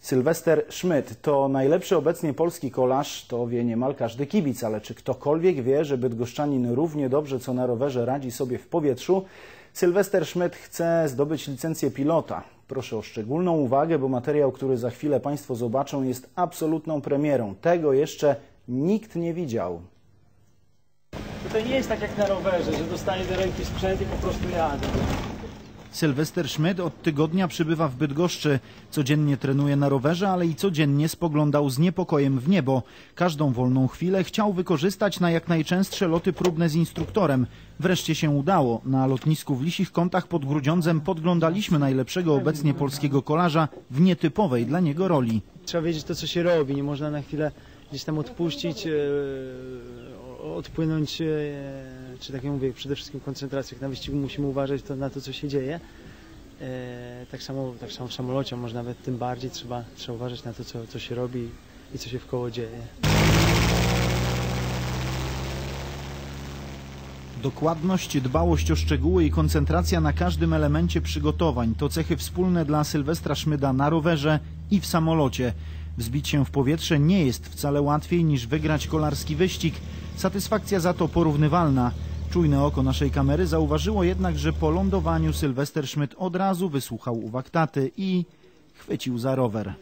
Sylwester Schmidt to najlepszy obecnie polski kolarz, to wie niemal każdy kibic, ale czy ktokolwiek wie, że bydgoszczanin równie dobrze co na rowerze radzi sobie w powietrzu? Sylwester Schmidt chce zdobyć licencję pilota. Proszę o szczególną uwagę, bo materiał, który za chwilę Państwo zobaczą, jest absolutną premierą. Tego jeszcze nikt nie widział. Tutaj nie jest tak jak na rowerze, że dostaję do ręki sprzęt i po prostu jadę. Sylwester Schmidt od tygodnia przybywa w Bydgoszczy. Codziennie trenuje na rowerze, ale i codziennie spoglądał z niepokojem w niebo. Każdą wolną chwilę chciał wykorzystać na jak najczęstsze loty próbne z instruktorem. Wreszcie się udało. Na lotnisku w Lisich Kątach pod Grudziądzem podglądaliśmy najlepszego obecnie polskiego kolarza w nietypowej dla niego roli. Trzeba wiedzieć to, co się robi. Nie można na chwilę gdzieś tam odpuścić, o- odpłynąć, e, czy tak jak mówię, przede wszystkim koncentracja. Jak na wyścigu musimy uważać to, na to, co się dzieje. E, Tak samo, tak samo w samolocie, może nawet tym bardziej trzeba, trzeba uważać na to, co, co się robi i co się w koło dzieje. Dokładność, dbałość o szczegóły i koncentracja na każdym elemencie przygotowań to cechy wspólne dla Sylwestra Szmyda na rowerze i w samolocie. Wzbić się w powietrze nie jest wcale łatwiej niż wygrać kolarski wyścig. Satysfakcja za to porównywalna. Czujne oko naszej kamery zauważyło jednak, że po lądowaniu Sylwester Szmyd od razu wysłuchał uwag taty i chwycił za rower.